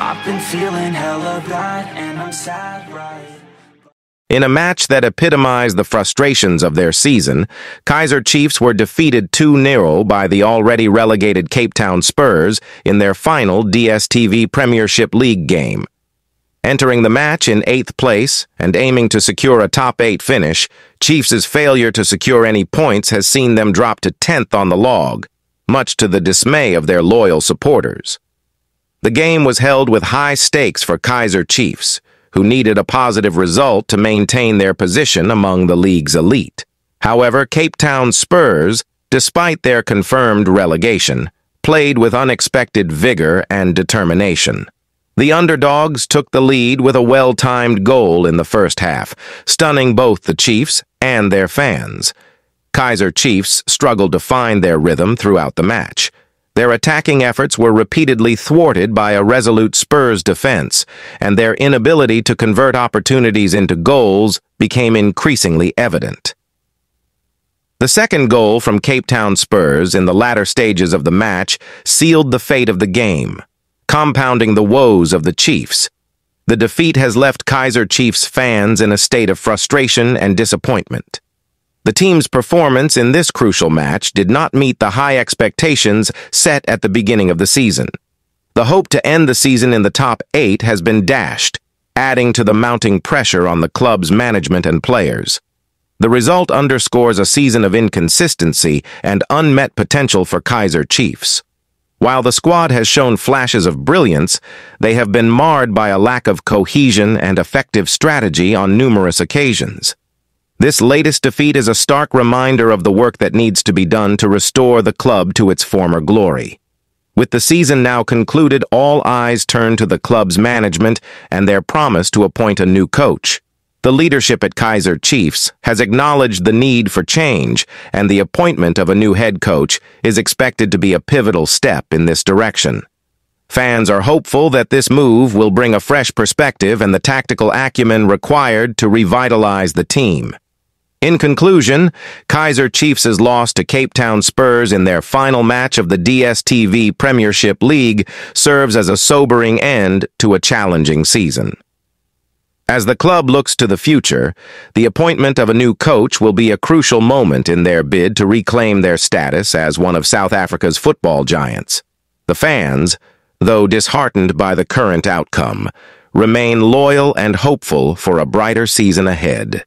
I've been feeling hella bad and I'm sad, right? In a match that epitomized the frustrations of their season, Kaizer Chiefs were defeated 2-0 by the already relegated Cape Town Spurs in their final DSTV Premiership League game. Entering the match in eighth place and aiming to secure a top eight finish, Chiefs' failure to secure any points has seen them drop to 10th on the log, much to the dismay of their loyal supporters. The game was held with high stakes for Kaizer Chiefs, who needed a positive result to maintain their position among the league's elite. However, Cape Town Spurs, despite their confirmed relegation, played with unexpected vigor and determination. The underdogs took the lead with a well-timed goal in the first half, stunning both the Chiefs and their fans. Kaizer Chiefs struggled to find their rhythm throughout the match. Their attacking efforts were repeatedly thwarted by a resolute Spurs defense, and their inability to convert opportunities into goals became increasingly evident. The second goal from Cape Town Spurs in the latter stages of the match sealed the fate of the game, compounding the woes of the Chiefs. The defeat has left Kaizer Chiefs fans in a state of frustration and disappointment. The team's performance in this crucial match did not meet the high expectations set at the beginning of the season. The hope to end the season in the top eight has been dashed, adding to the mounting pressure on the club's management and players. The result underscores a season of inconsistency and unmet potential for Kaizer Chiefs. While the squad has shown flashes of brilliance, they have been marred by a lack of cohesion and effective strategy on numerous occasions. This latest defeat is a stark reminder of the work that needs to be done to restore the club to its former glory. With the season now concluded, all eyes turn to the club's management and their promise to appoint a new coach. The leadership at Kaizer Chiefs has acknowledged the need for change, and the appointment of a new head coach is expected to be a pivotal step in this direction. Fans are hopeful that this move will bring a fresh perspective and the tactical acumen required to revitalize the team. In conclusion, Kaizer Chiefs' loss to Cape Town Spurs in their final match of the DSTV Premiership League serves as a sobering end to a challenging season. As the club looks to the future, the appointment of a new coach will be a crucial moment in their bid to reclaim their status as one of South Africa's football giants. The fans, though disheartened by the current outcome, remain loyal and hopeful for a brighter season ahead.